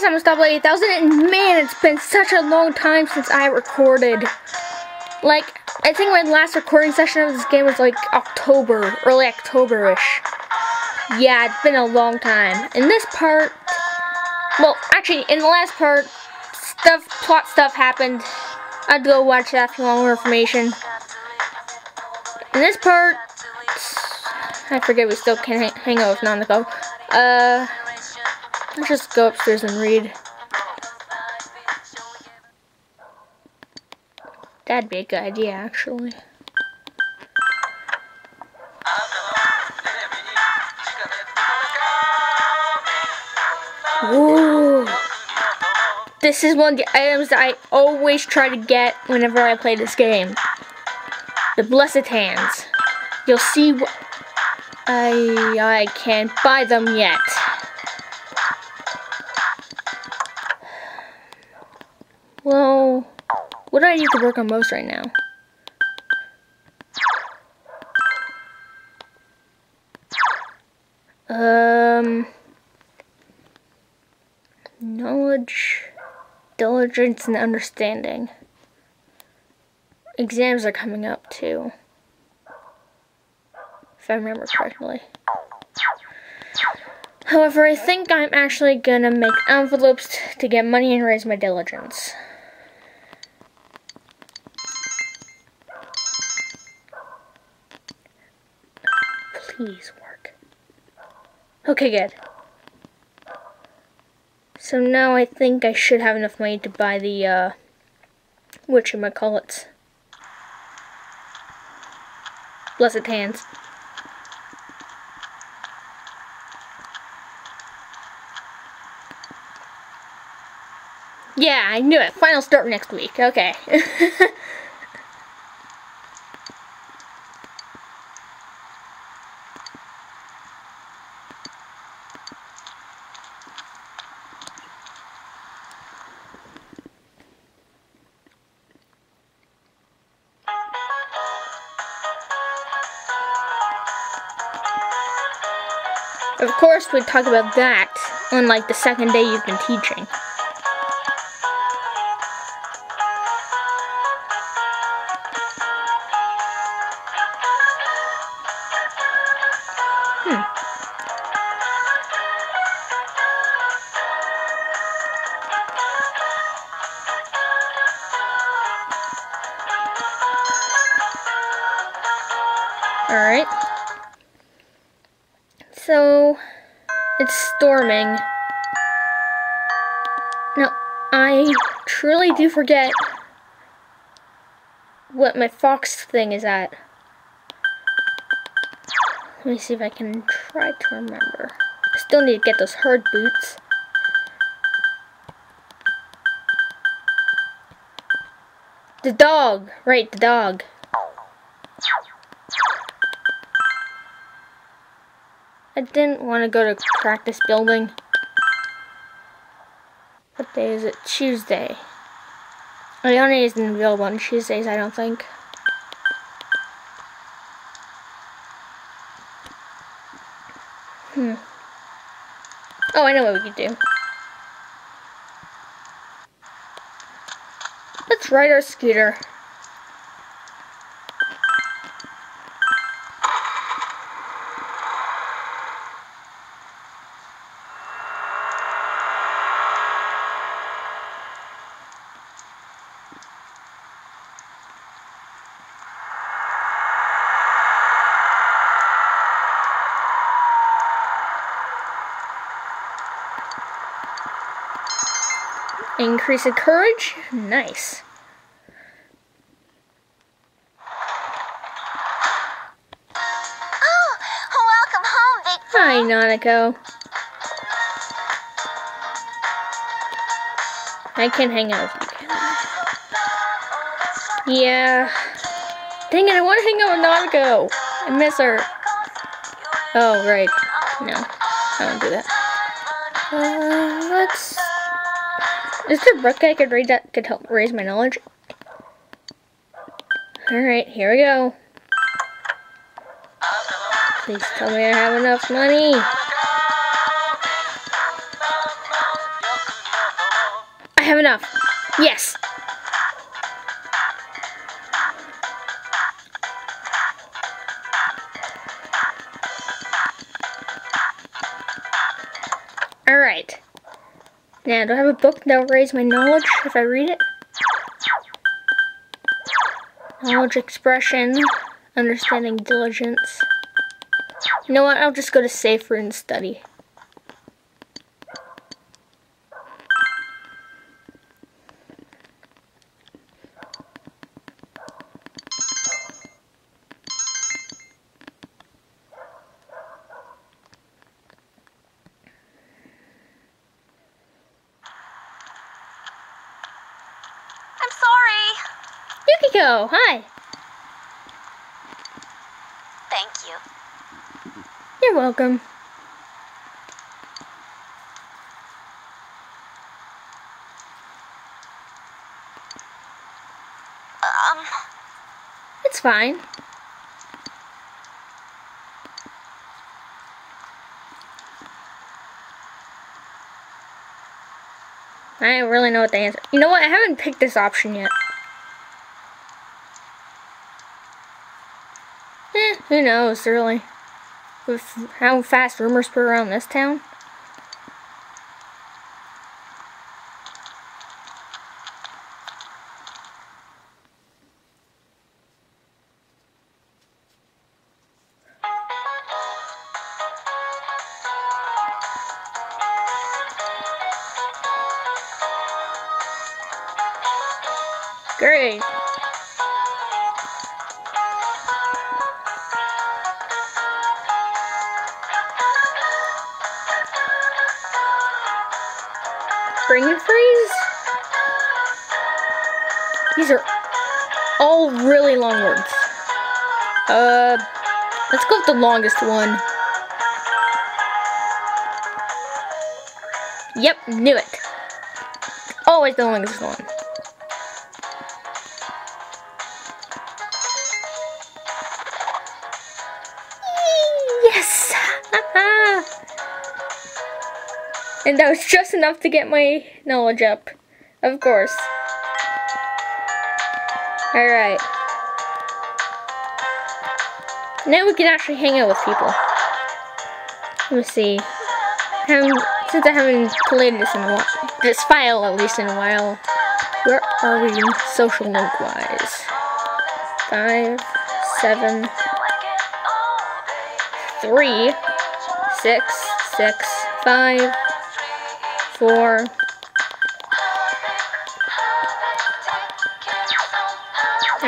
Guys, I'm Stoplight 8000 and man, it's been such a long time since I recorded. Like, I think my last recording session of this game was like October, early October-ish. Yeah, it's been a long time. In this part, well, actually, in the last part, stuff, plot stuff happened. I'd go watch that if you want more information. In this part, I forget we still can hang, hang out with Nanako. Uh, just go upstairs and read. That'd be a good idea, actually. Ooh. This is one of the items that I always try to get whenever I play this game. The Blessed Hands. You'll see I I can't buy them yet. Work on most right now? Um, knowledge, diligence, and understanding. Exams are coming up too, if I remember correctly. However, I think I'm actually gonna make envelopes to get money and raise my diligence. Please work. Okay, good. So now I think I should have enough money to buy the, uh, whatchamacallits. Blessed hands. Yeah, I knew it. Final start next week. Okay. talk about that on like the second day you've been teaching. Hmm. Alright. So, it's storming. Now, I truly do forget what my fox thing is at. Let me see if I can try to remember. I still need to get those hard boots. The dog! Right, the dog. I didn't want to go to practice building. What day is it? Tuesday. Leone isn't available on Tuesdays, I don't think. Hmm. Oh, I know what we could do. Let's ride our scooter. Increase in courage? Nice. Oh, welcome home, Big Hi, Nanako. I can hang out with you. Yeah. Dang it, I want to hang out with Nanako. I miss her. Oh, right. No, I won't do that. Uh, let's... Is there a book I could read that could help raise my knowledge? Alright, here we go. Please tell me I have enough money. I have enough. Yes. Now, do I have a book that will raise my knowledge if I read it? Knowledge expression, understanding diligence. You know what? I'll just go to safer and study. I'm sorry. Yukiko, hi. Thank you. You're welcome. Um, It's fine. I don't really know what the answer. You know what? I haven't picked this option yet. Eh, who knows, really? With how fast rumors spread around this town. Great. Really long words. Uh, let's go with the longest one. Yep, knew it. Always the longest one. Yes! and that was just enough to get my knowledge up. Of course. Alright. Now we can actually hang out with people. Let me see. Haven't, since I haven't played this in a while, this file at least in a while, where are we social link wise? Five, seven, three, six, six, five, four.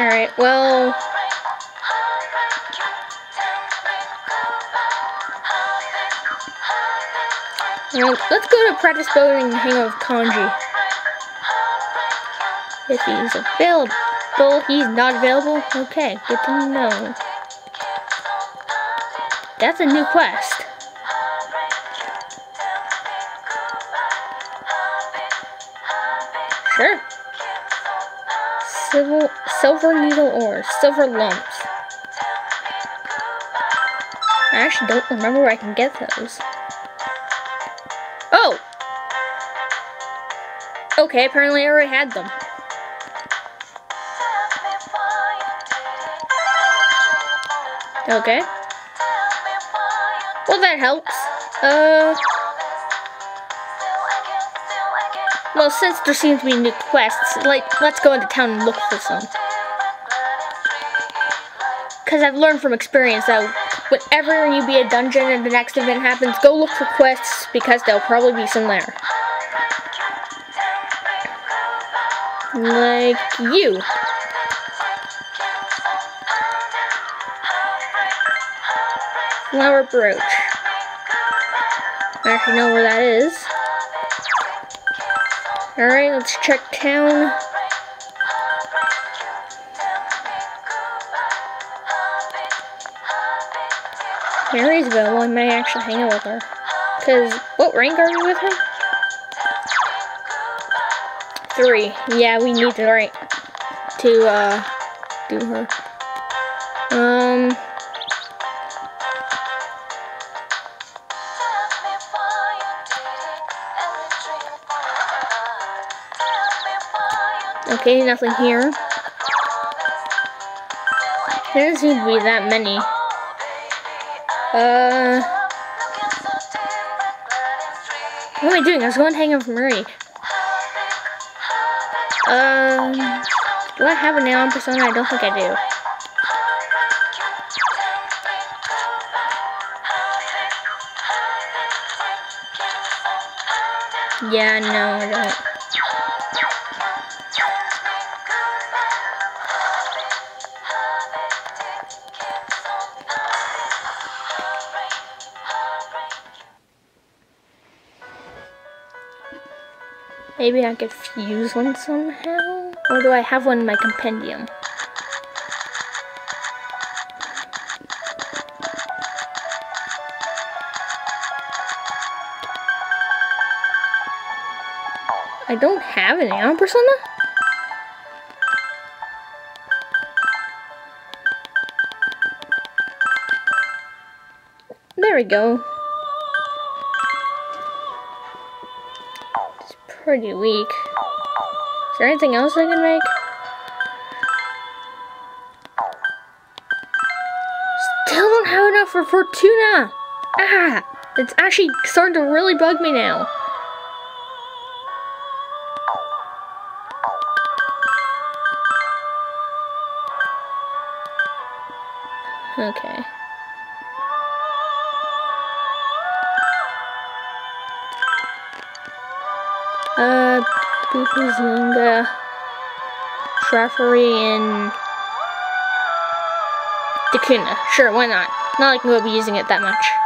Alright, well, well, let's go to practice building and hang out with Kanji. If he's available, he's not available. Okay, good to know. That's a new quest. Sure. Silver, silver needle ores, silver lumps. I actually don't remember where I can get those. Oh! Okay, apparently I already had them. Okay. Well, that helps. Uh, well, since there seems to be new quests, like, let's go into town and look for some. Because I've learned from experience that whenever you be a dungeon and the next event happens, go look for quests because there'll probably be some there. Like you. Flower brooch. I actually know where that is. Alright, let's check town. Marie's available. I may actually hang out with her. Because, what rank are you with her? Three. Yeah, we need the rank to, uh, do her. Okay, nothing here. There doesn't seem to be that many. Uh, what am I doing? I was going to hang out with Marie. Um, do I have an Aeon persona? I don't think I do. Yeah, no, I don't. Maybe I could fuse one somehow? Or do I have one in my compendium? I don't have an Aeon Persona? There we go. Pretty weak. Is there anything else I can make? Still don't have enough for Fortuna! Ah! It's actually starting to really bug me now. Bufu Zunga, Trafuri, and Dakuna. Sure, why not? Not like we'll be using it that much.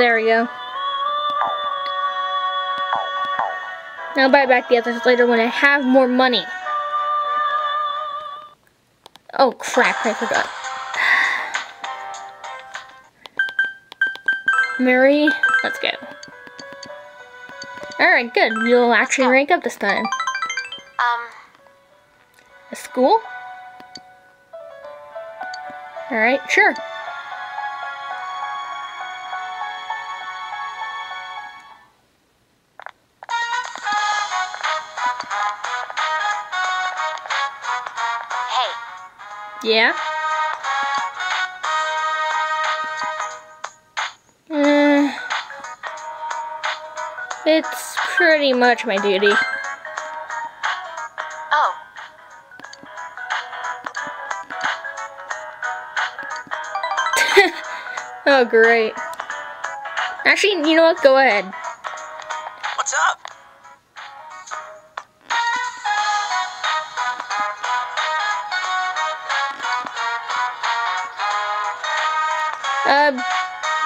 There we go. I'll buy back the others later when I have more money. Oh crap, I forgot. Marie, let's go. Alright, good. You'll actually rank up this time. Um, A school? Alright, sure. Yeah? Uh, it's pretty much my duty. oh, Oh, great. Actually, you know what? Go ahead.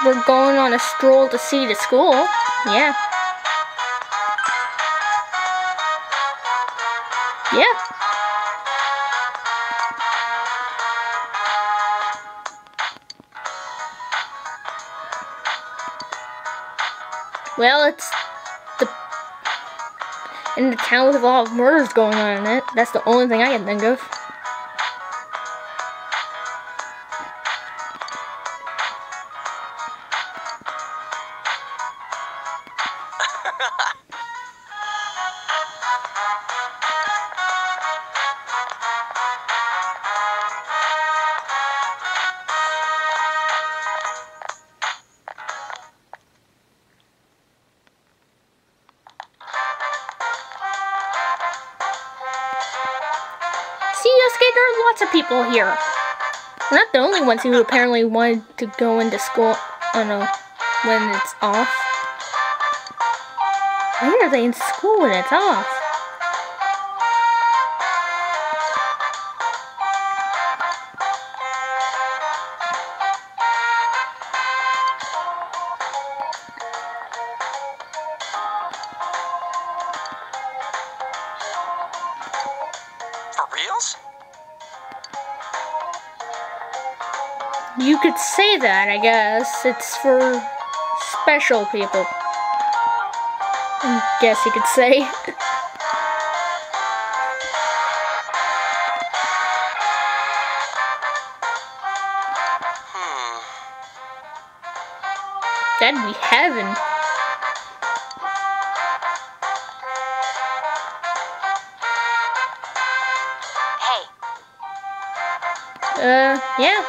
We're going on a stroll to see the school. Yeah. Yeah. Well, it's the in the town with a lot of murders going on in it. That's the only thing I can think of. See, Yosuke, there are lots of people here. We're not the only ones who apparently wanted to go into school. Oh no, when it's off. Why are they in school when it's off? You could say that, I guess. It's for special people. I guess you could say. That'd be heaven. Hey, Uh, yeah,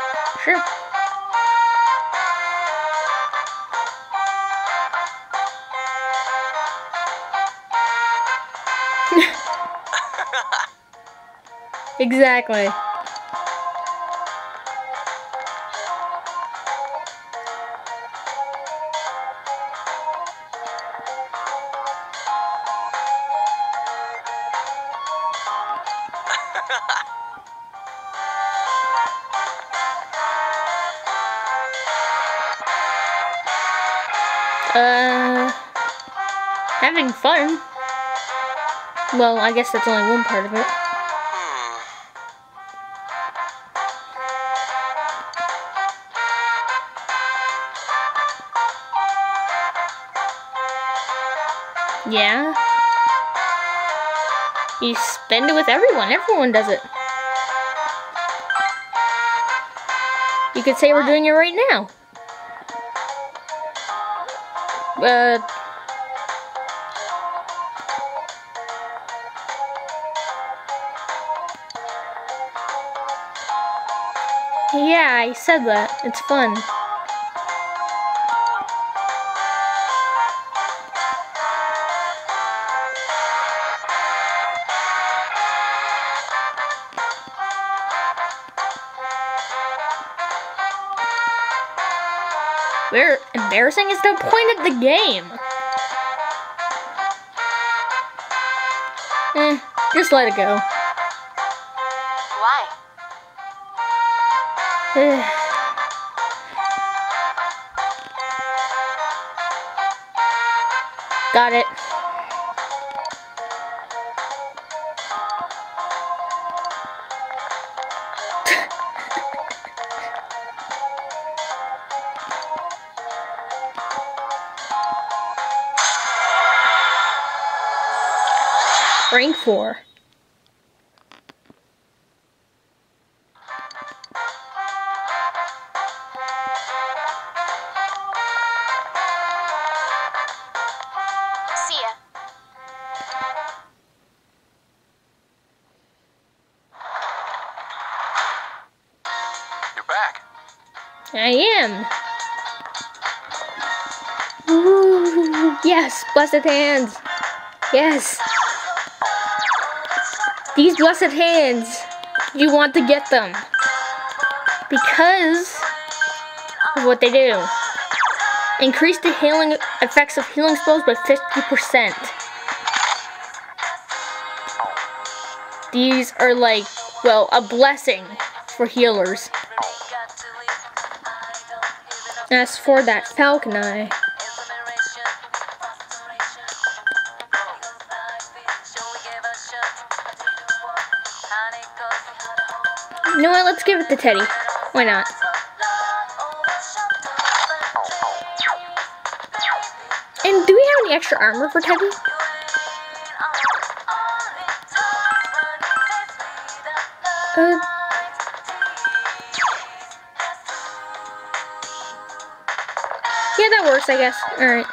exactly. Uh, having fun. Well, I guess that's only one part of it. You spend it with everyone. Everyone does it. You could say we're doing it right now. Uh, yeah, I said that. It's fun. Embarrassing is the point of the game. Eh, just let it go. why? Eh. Got it. Rank 4. See ya. You're back. I am. Ooh, yes, blessed hands. Yes. These blessed hands, you want to get them. Because of what they do. Increase the healing effects of healing spells by 50%. These are like, well, a blessing for healers. As for that falcon eye, you know what? Let's give it to Teddy. Why not? And do we have any extra armor for Teddy? Uh, yeah, that works, I guess. Alright.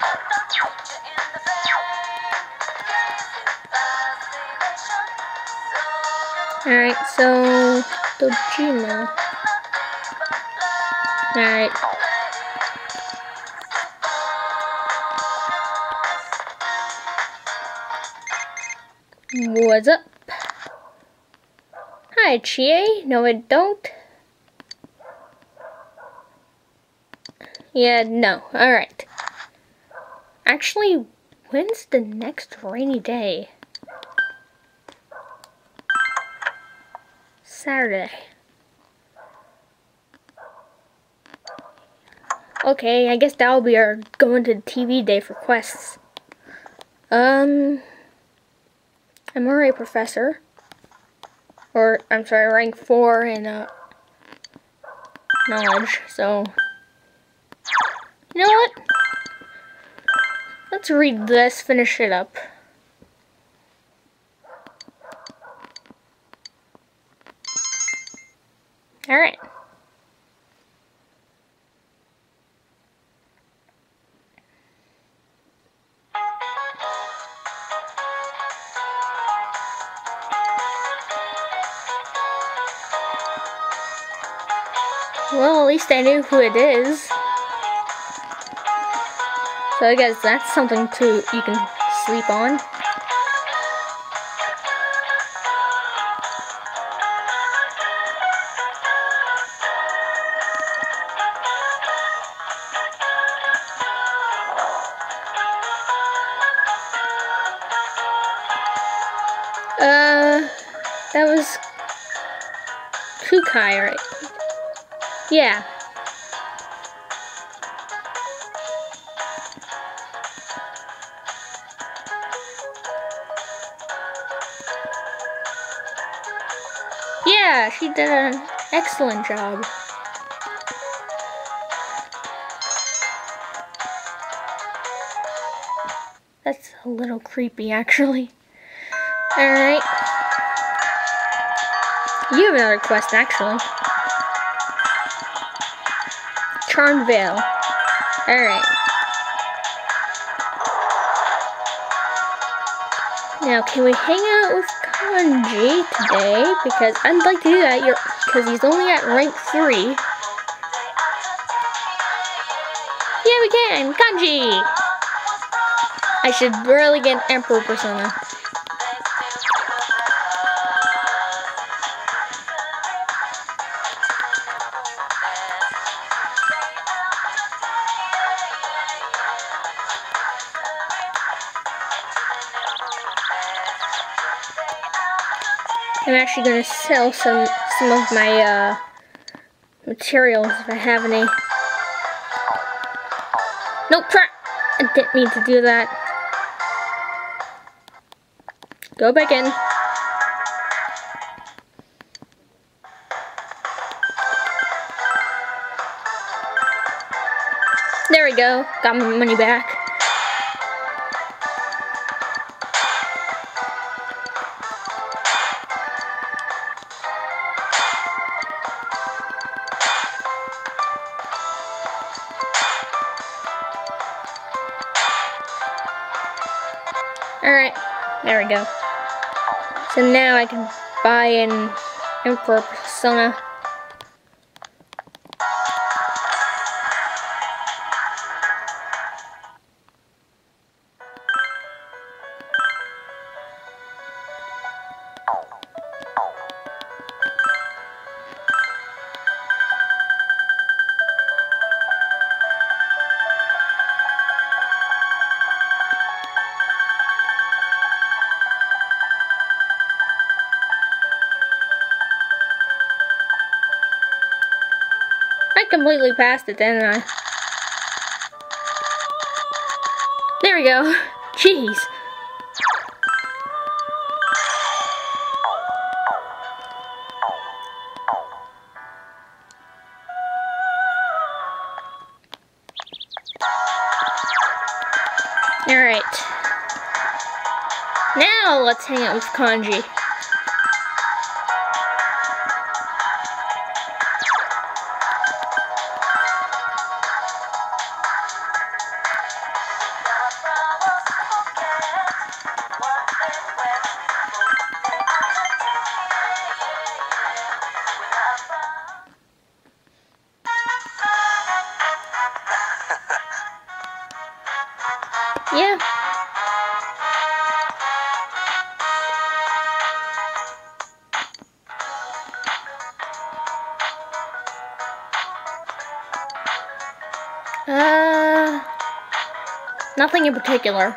Alright, so Dojima. Alright. What's up? Hi, Chie. No, I don't. Yeah, no. Alright. Actually, when's the next rainy day? Saturday. Okay, I guess that'll be our going to TV day for quests. Um, I'm alright, Professor. or I'm sorry, rank four in uh, knowledge. So, you know what? Let's read this, finish it up. All right. Well, at least I knew who it is. So I guess that's something to you can sleep on. Uh, that was Kukai, right? Yeah. Yeah, she did an excellent job. That's a little creepy, actually. Alright. You have another quest, actually. Charmed Veil. Alright. Now, can we hang out with Kanji today? Because I'd like to do that, because he's only at rank 3. Yeah, we can! Kanji! I should really get Emperor Persona. I'm actually gonna sell some some of my uh, materials if I have any. Nope, crap! I didn't mean to do that. Go back in. There we go. Got my money back. There we go. So now I can buy an Emperor Persona. Completely passed it, didn't I? There we go. Jeez. Alright. Now let's hang out with Kanji. Nothing in particular.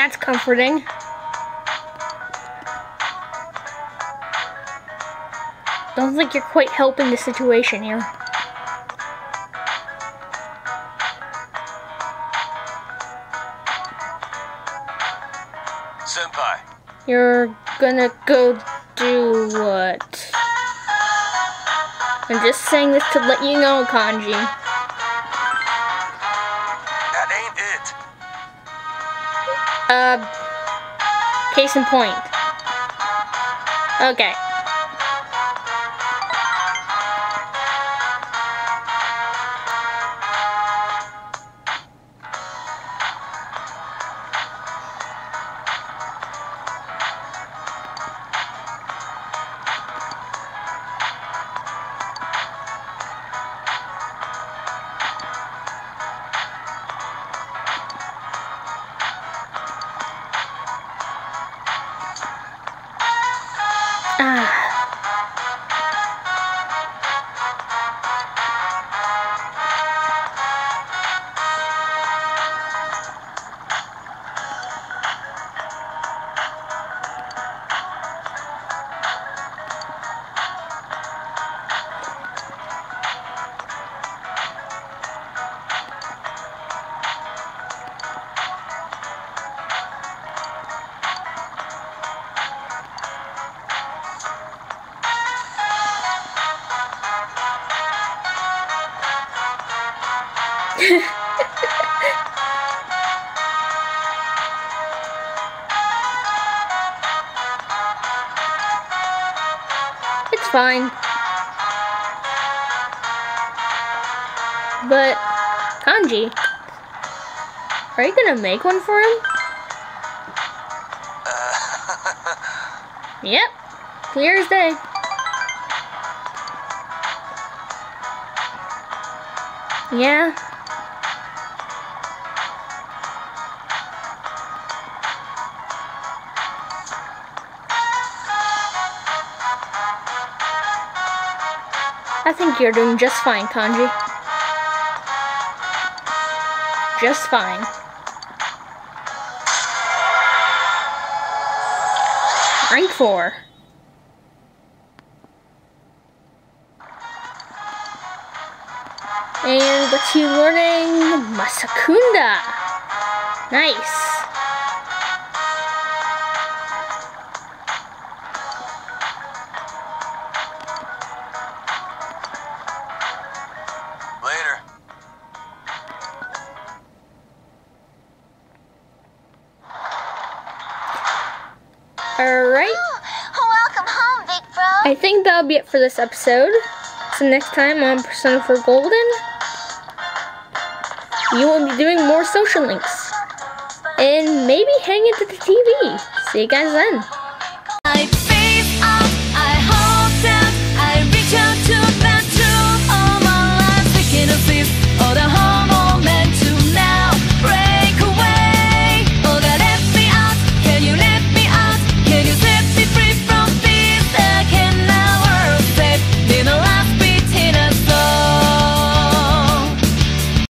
That's comforting. Don't think you're quite helping the situation here. Senpai, You're gonna go do what? I'm just saying this to let you know, Kanji. Uh, case in point. Okay. Fine. But, Kanji, are you gonna make one for him? Uh, yep, clear as day. Yeah. Think you're doing just fine, Kanji. Just fine. Rank 4. And let's see, learning Masukunda. Nice. That'll be it for this episode. So next time on Persona 4 Golden, you will be doing more social links. And maybe hang into the TV. See you guys then.